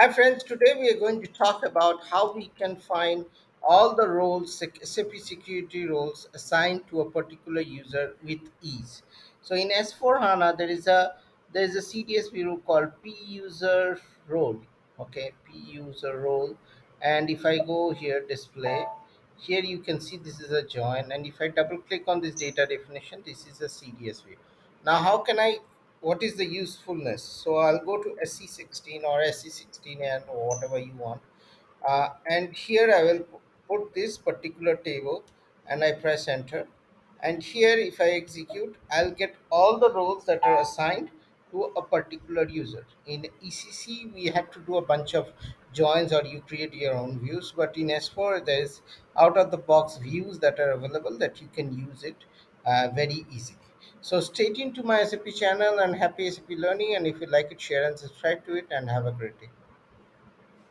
Hi, friends. Today we are going to talk about how we can find all the roles, SAP security roles assigned to a particular user with ease. So in S4 HANA, there is a there is a CDS role called P user role. Okay, P user role. And if I go here, display, here you can see this is a join. And if I double click on this data definition, this is a CDS view. Now, how can I what is the usefulness? So i'll go to SE16 or SE16 and or whatever you want. Uh, and here i will put this particular table and i press enter. And here if i execute i'll get all the roles that are assigned to a particular user. In ecc we have to do a bunch of joins or you create your own views. But in s4 there's out of the box views that are available that you can use it uh, very easily so stay tuned to my SAP channel and happy SAP learning. And if you like it, share and subscribe to it. And have a great day.